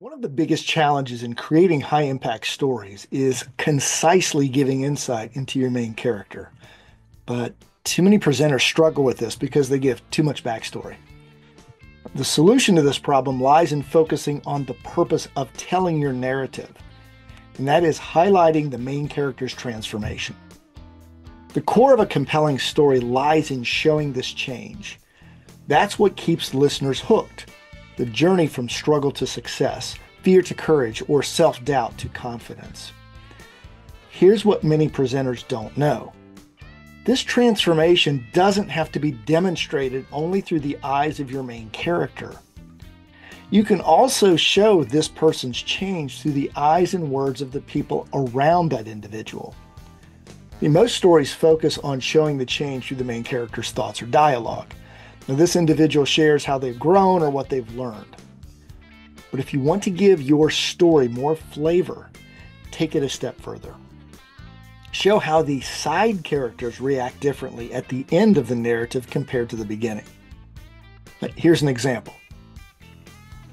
One of the biggest challenges in creating high impact stories is concisely giving insight into your main character. But too many presenters struggle with this because they give too much backstory. The solution to this problem lies in focusing on the purpose of telling your narrative, and that is highlighting the main character's transformation. The core of a compelling story lies in showing this change. That's what keeps listeners hooked the journey from struggle to success, fear to courage, or self doubt to confidence. Here's what many presenters don't know this transformation doesn't have to be demonstrated only through the eyes of your main character. You can also show this person's change through the eyes and words of the people around that individual. most stories focus on showing the change through the main character's thoughts or dialogue. Now, this individual shares how they've grown or what they've learned. But if you want to give your story more flavor, take it a step further. Show how the side characters react differently at the end of the narrative compared to the beginning. Here's an example.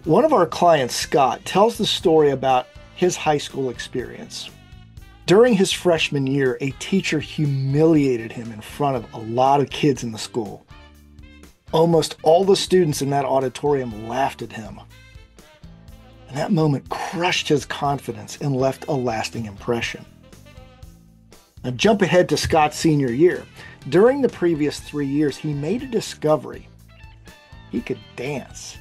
One of our clients, Scott, tells the story about his high school experience. During his freshman year, a teacher humiliated him in front of a lot of kids in the school. Almost all the students in that auditorium laughed at him. And that moment crushed his confidence and left a lasting impression. Now, jump ahead to Scott's senior year. During the previous three years, he made a discovery. He could dance.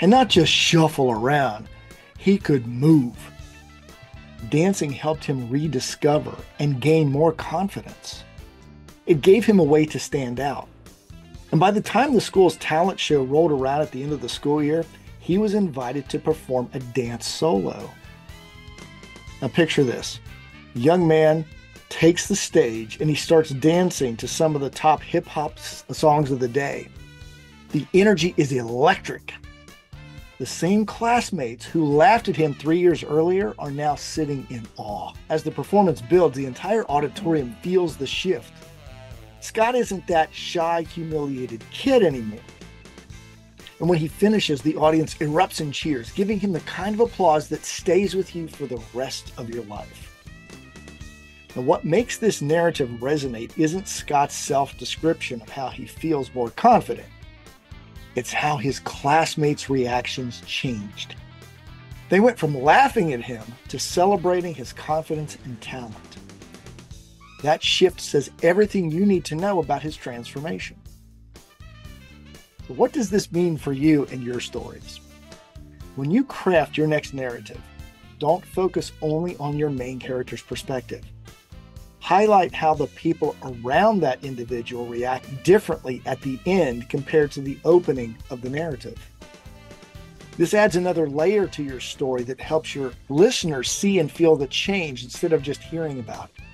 And not just shuffle around, he could move. Dancing helped him rediscover and gain more confidence. It gave him a way to stand out. And by the time the school's talent show rolled around at the end of the school year, he was invited to perform a dance solo. Now, picture this young man takes the stage and he starts dancing to some of the top hip hop songs of the day. The energy is electric. The same classmates who laughed at him three years earlier are now sitting in awe. As the performance builds, the entire auditorium feels the shift Scott isn't that shy, humiliated kid anymore. And when he finishes, the audience erupts in cheers, giving him the kind of applause that stays with you for the rest of your life. Now, what makes this narrative resonate isn't Scott's self description of how he feels more confident, it's how his classmates' reactions changed. They went from laughing at him to celebrating his confidence and talent. That shift says everything you need to know about his transformation. So what does this mean for you and your stories? When you craft your next narrative, don't focus only on your main character's perspective. Highlight how the people around that individual react differently at the end compared to the opening of the narrative. This adds another layer to your story that helps your listeners see and feel the change instead of just hearing about it.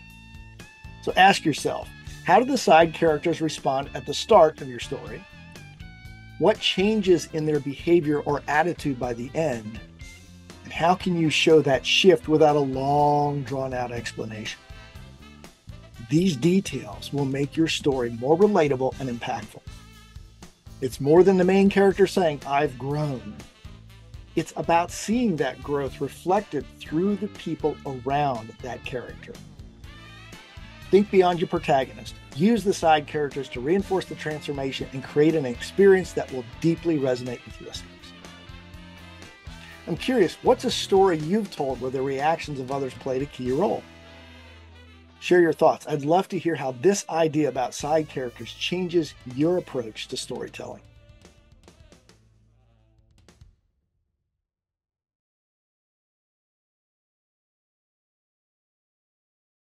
So ask yourself how do the side characters respond at the start of your story? What changes in their behavior or attitude by the end? And how can you show that shift without a long, drawn out explanation? These details will make your story more relatable and impactful. It's more than the main character saying, I've grown. It's about seeing that growth reflected through the people around that character. Think beyond your protagonist. Use the side characters to reinforce the transformation and create an experience that will deeply resonate with listeners. I'm curious, what's a story you've told where the reactions of others played a key role? Share your thoughts. I'd love to hear how this idea about side characters changes your approach to storytelling.